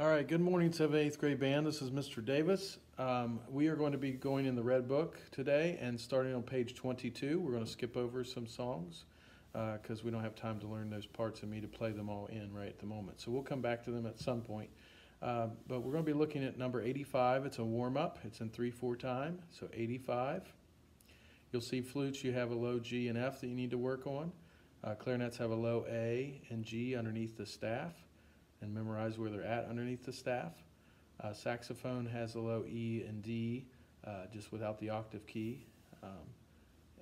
All right, good morning, seventh, eighth grade band. This is Mr. Davis. Um, we are going to be going in the red book today and starting on page 22. We're going to skip over some songs because uh, we don't have time to learn those parts and me to play them all in right at the moment. So we'll come back to them at some point. Uh, but we're going to be looking at number 85. It's a warm up, it's in 3 4 time. So 85. You'll see flutes, you have a low G and F that you need to work on. Uh, clarinets have a low A and G underneath the staff and memorize where they're at underneath the staff. Uh, saxophone has a low E and D, uh, just without the octave key. Um,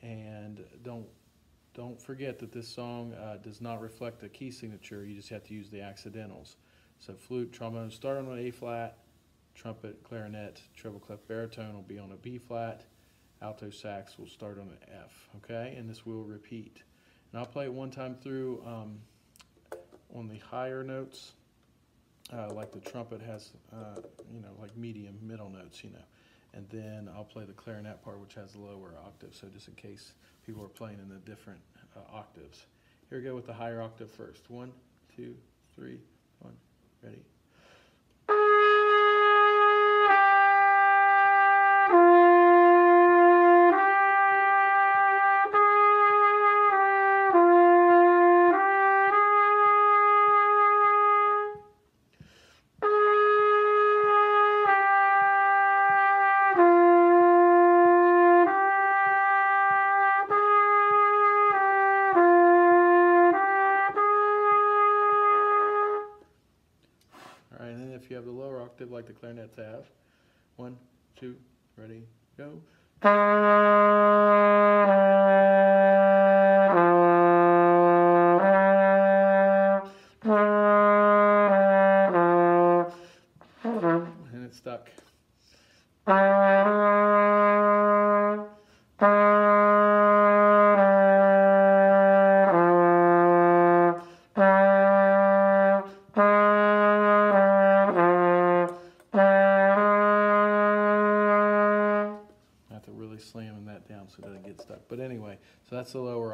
and don't don't forget that this song uh, does not reflect a key signature. You just have to use the accidentals. So flute, trombone start on an A flat, trumpet, clarinet, treble clef, baritone will be on a B flat, alto sax will start on an F. Okay, and this will repeat. And I'll play it one time through um, on the higher notes uh, like the trumpet has, uh, you know, like medium, middle notes, you know. And then I'll play the clarinet part, which has lower octave, so just in case people are playing in the different uh, octaves. Here we go with the higher octave first. One, two, three, one, ready. Clarinets have. One, two, ready, go. And it's stuck.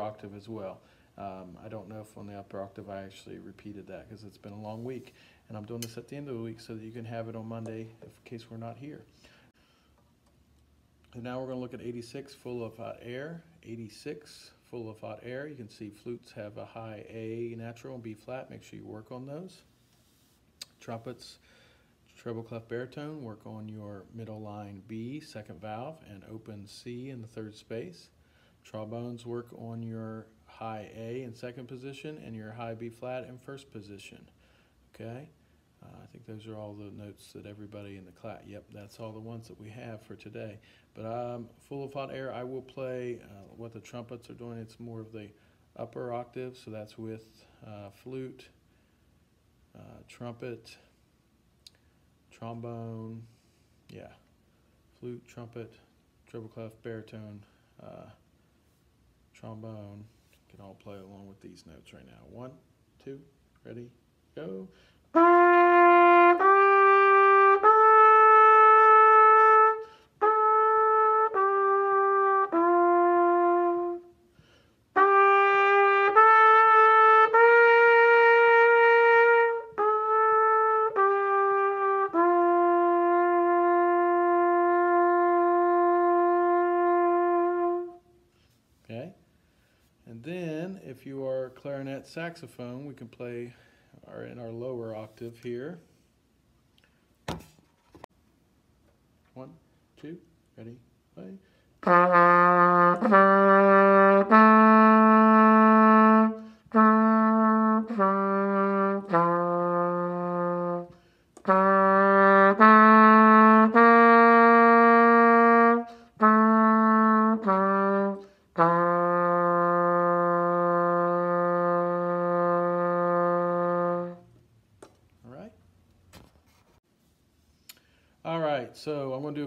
Octave as well. Um, I don't know if on the upper octave I actually repeated that because it's been a long week. And I'm doing this at the end of the week so that you can have it on Monday in case we're not here. And now we're going to look at 86, full of hot air. 86, full of hot air. You can see flutes have a high A natural and B flat. Make sure you work on those. Trumpets, treble clef baritone, work on your middle line B, second valve, and open C in the third space. Trombones work on your high A in second position and your high B flat in first position. Okay, uh, I think those are all the notes that everybody in the class. Yep, that's all the ones that we have for today. But um, full of hot air, I will play uh, what the trumpets are doing. It's more of the upper octave, so that's with uh, flute, uh, trumpet, trombone, yeah, flute, trumpet, treble clef, baritone. Trombone can all play along with these notes right now. One, two, ready, go. Clarinet saxophone, we can play our, in our lower octave here. One, two,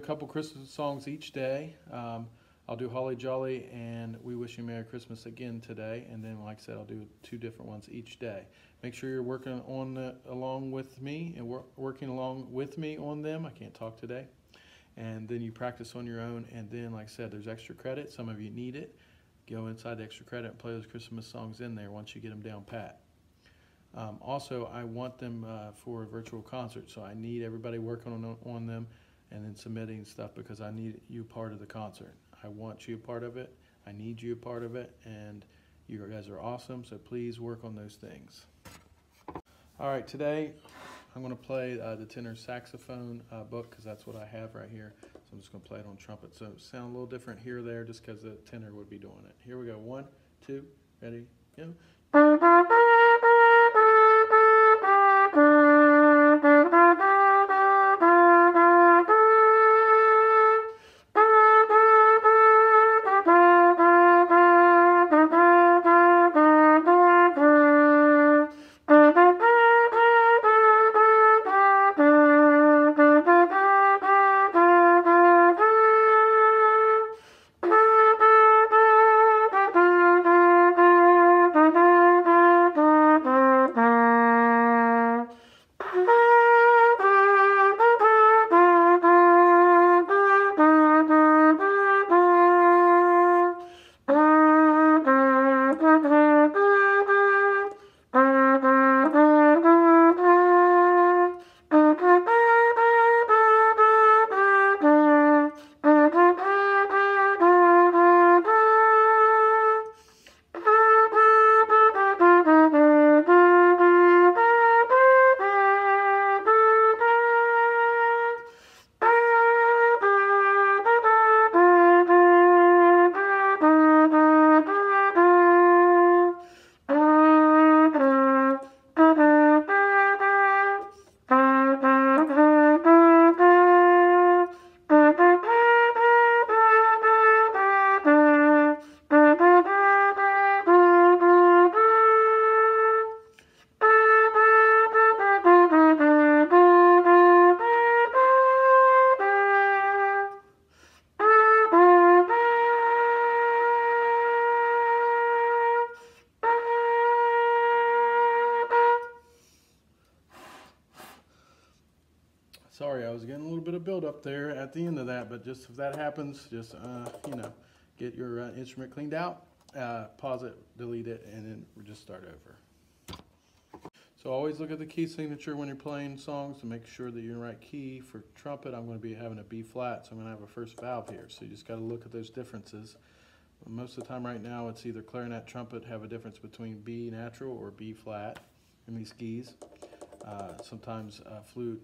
couple Christmas songs each day. Um, I'll do Holly Jolly and We Wish You Merry Christmas again today, and then, like I said, I'll do two different ones each day. Make sure you're working on the, along with me and wor working along with me on them. I can't talk today. And then you practice on your own, and then, like I said, there's extra credit. Some of you need it. Go inside the extra credit and play those Christmas songs in there once you get them down pat. Um, also, I want them uh, for a virtual concert, so I need everybody working on, on them and then submitting stuff because I need you part of the concert. I want you a part of it. I need you a part of it, and you guys are awesome. So please work on those things. All right, today I'm going to play uh, the tenor saxophone uh, book because that's what I have right here. So I'm just going to play it on trumpet. So sound a little different here or there just because the tenor would be doing it. Here we go. One, two, ready, go. Sorry, I was getting a little bit of buildup there at the end of that, but just if that happens, just, uh, you know, get your uh, instrument cleaned out, uh, pause it, delete it, and then just start over. So always look at the key signature when you're playing songs to make sure that you're in the right key. For trumpet, I'm going to be having a B flat, so I'm going to have a first valve here. So you just got to look at those differences. Most of the time right now, it's either clarinet, trumpet have a difference between B natural or B flat in these keys. Uh, sometimes uh, flute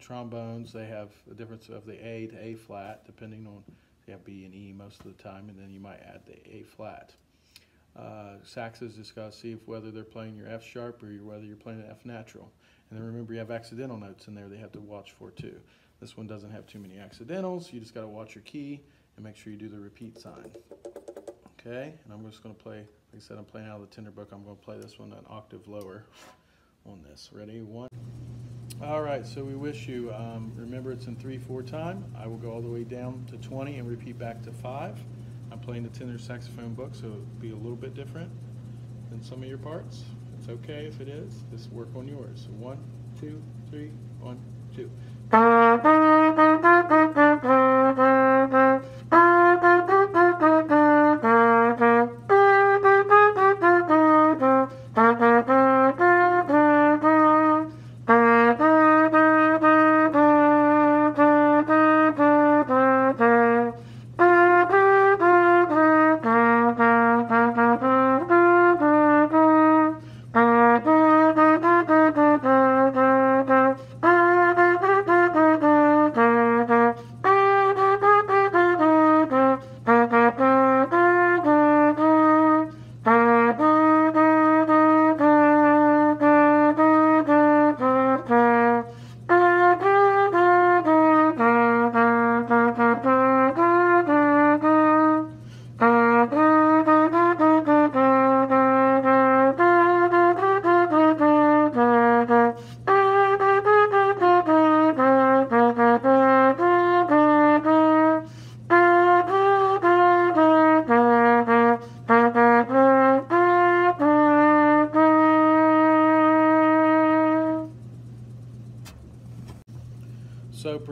trombones, they have a difference of the A to A flat, depending on, you have B and E most of the time, and then you might add the A flat. Uh, saxes just got to see if whether they're playing your F sharp or whether you're playing an F natural. And then remember, you have accidental notes in there they have to watch for too. This one doesn't have too many accidentals. You just got to watch your key and make sure you do the repeat sign. Okay, and I'm just going to play, like I said, I'm playing out of the tenor book. I'm going to play this one an octave lower on this. Ready? One. All right, so we wish you, um, remember it's in 3-4 time. I will go all the way down to 20 and repeat back to 5. I'm playing the tenor saxophone book, so it'll be a little bit different than some of your parts. It's okay if it is. Just work on yours. One, two, three, one, two.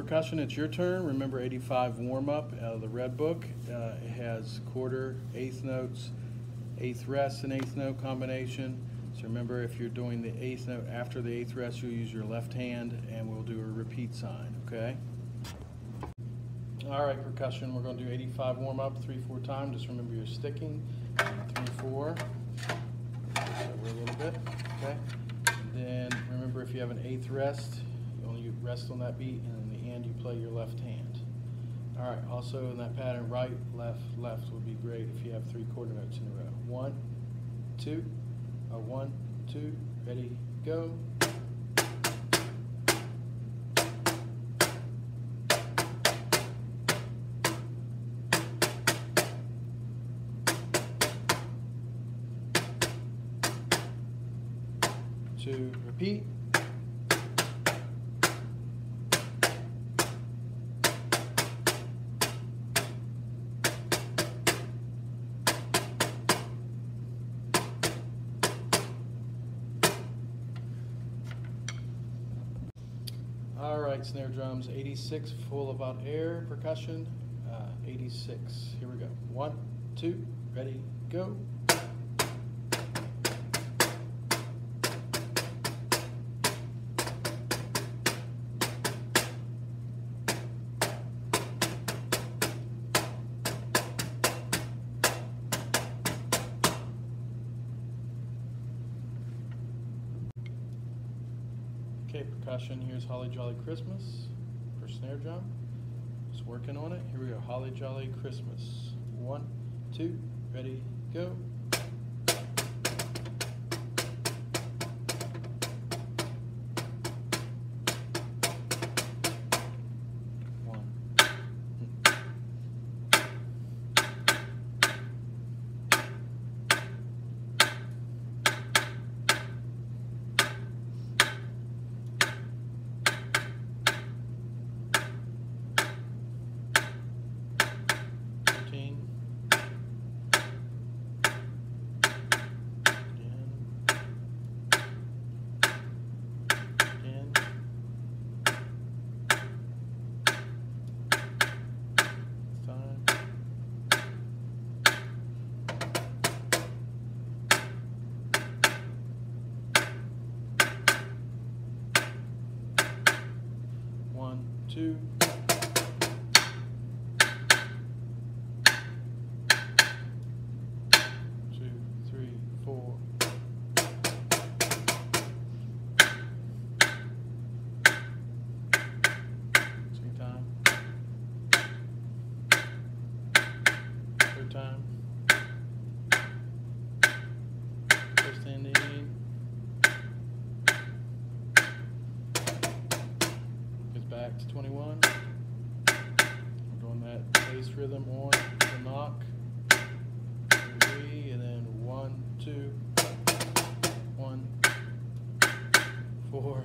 Percussion, it's your turn. Remember 85 warm-up out of the red book. Uh, it has quarter, eighth notes, eighth rest and eighth note combination. So remember, if your doing the eighth note after the eighth rest, you'll use your left hand, and we'll do a repeat sign, okay? All right, percussion, we're gonna do eighty-five warm-up, three, four time, just remember you're sticking, three, four. Over a little bit, okay? And then, remember, if you have an eighth rest, you rest on that beat, and in the end, you play your left hand. All right, also in that pattern, right, left, left would be great if you have three quarter notes in a row. One, two, a one, two, ready, go. Two, repeat. Snare drums, 86, full about air, percussion, uh, 86. Here we go. One, two, ready, go. Okay, percussion, here's Holly Jolly Christmas for snare drum. Just working on it. Here we go. Holly Jolly Christmas. One, two, ready, go. One. Thirteen. Again. Again. This time. One, two. Two, three, four. Second time. Third time. First ending. Goes back to 21. We're doing that bass rhythm on the knock three, and then one, two, one, four,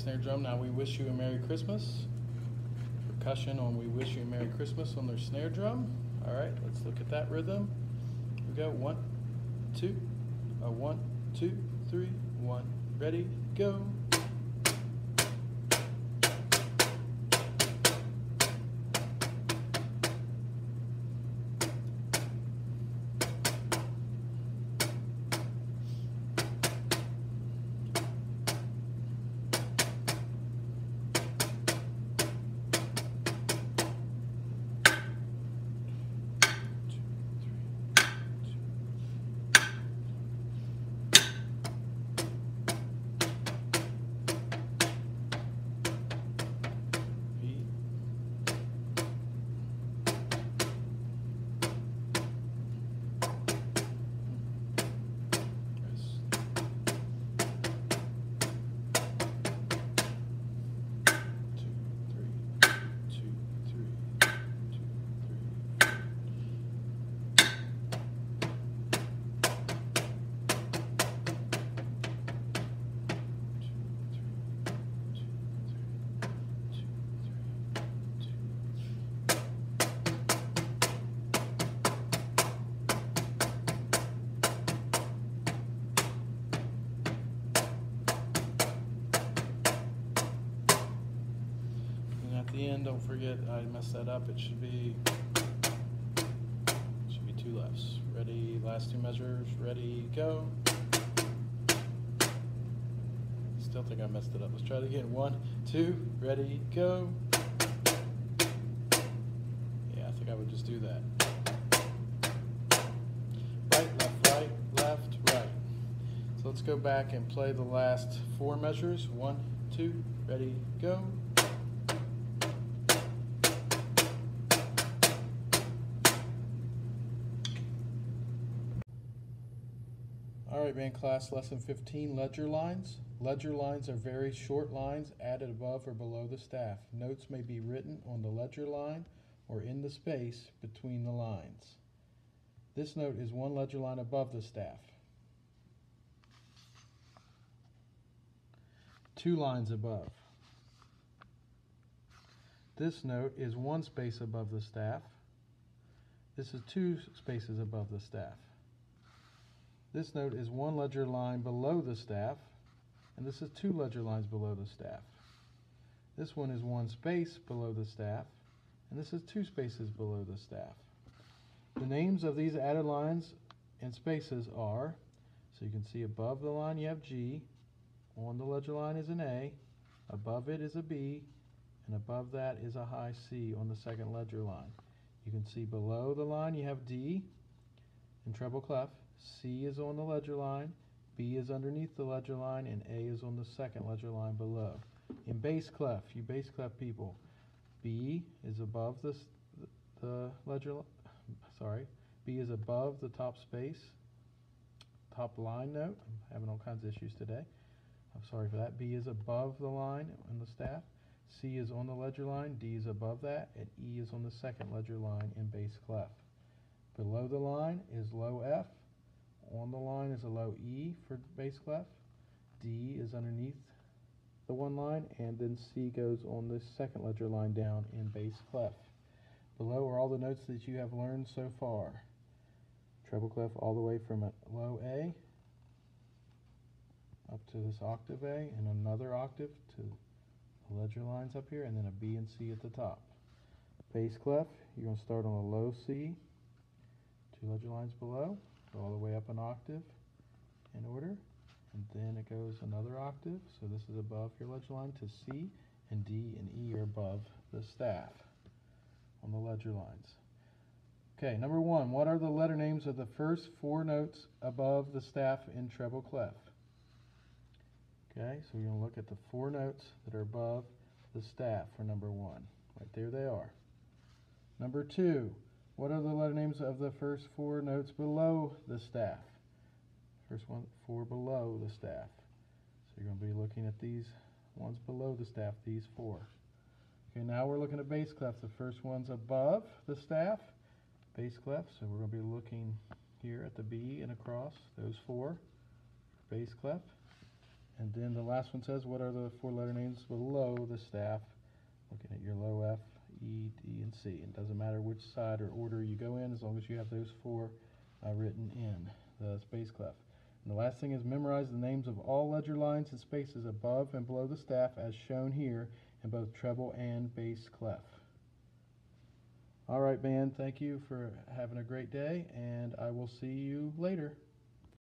Snare drum, now we wish you a Merry Christmas. Percussion on We Wish You a Merry Christmas on their snare drum. All right, let's look at that rhythm. We go, one, two, a one, two, three, one, ready, go. Forget, I messed that up, it should be, should be two lefts. Ready, last two measures, ready, go. Still think I messed it up. Let's try it again. One, two, ready, go. Yeah, I think I would just do that. Right, left, right, left, right. So let's go back and play the last four measures. One, two, ready, go. All right, band class, lesson 15, ledger lines. Ledger lines are very short lines added above or below the staff. Notes may be written on the ledger line or in the space between the lines. This note is one ledger line above the staff. Two lines above. This note is one space above the staff. This is two spaces above the staff. This note is one ledger line below the staff, and this is two ledger lines below the staff. This one is one space below the staff, and this is two spaces below the staff. The names of these added lines and spaces are, so you can see above the line you have G, on the ledger line is an A, above it is a B, and above that is a high C on the second ledger line. You can see below the line you have D in treble clef, C is on the ledger line, B is underneath the ledger line, and A is on the second ledger line below. In bass clef, you bass clef people, B is above the, the ledger, sorry, B is above the top space, top line note. I'm having all kinds of issues today. I'm sorry for that. B is above the line on the staff. C is on the ledger line, D is above that, and E is on the second ledger line in bass clef. Below the line is low F. On the line is a low E for bass clef. D is underneath the one line, and then C goes on the second ledger line down in bass clef. Below are all the notes that you have learned so far. Treble clef all the way from a low A up to this octave A and another octave to the ledger lines up here, and then a B and C at the top. Bass clef, you're going to start on a low C, two ledger lines below, all the way up an octave in order, and then it goes another octave, so this is above your ledger line to C, and D and E are above the staff on the ledger lines. Okay, number one, what are the letter names of the first four notes above the staff in treble clef? Okay, so we're going to look at the four notes that are above the staff for number one. Right there they are. Number two, what are the letter names of the first four notes below the staff? First one, four below the staff. So you're going to be looking at these ones below the staff, these four. Okay, now we're looking at bass clef. The first one's above the staff, bass clef. So we're going to be looking here at the B and across, those four, bass clef. And then the last one says, what are the four letter names below the staff? Looking at your low F, E, D, and C. It doesn't matter which side or order you go in, as long as you have those four uh, written in the bass clef. And the last thing is memorize the names of all ledger lines and spaces above and below the staff as shown here in both treble and bass clef. All right, band, thank you for having a great day, and I will see you later.